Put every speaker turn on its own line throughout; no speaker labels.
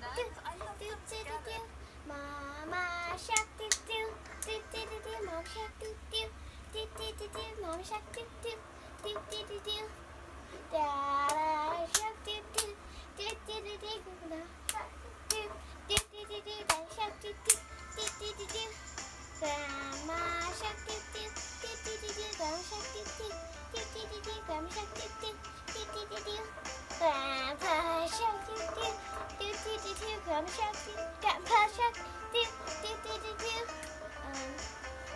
shark do do do do do do. Mama shark do do do do do do. Mama shark do do do do do do. Mama shark do do do do do do. Dada shark do do do do do do. Do do do do. Dada shark do do do do do do. Grandma shark do do do do do do. Grandma shark do do do do do do. Grandma shark do do do do do do. Grandpa do do. Grandma shark do do do do do. Um,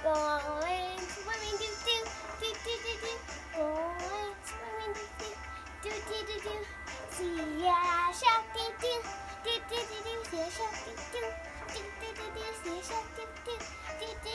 going swimming do do do do do do. Going swimming do do do do do do. See ya shark do do do do do. See ya shark do do do do do. See ya shark do do do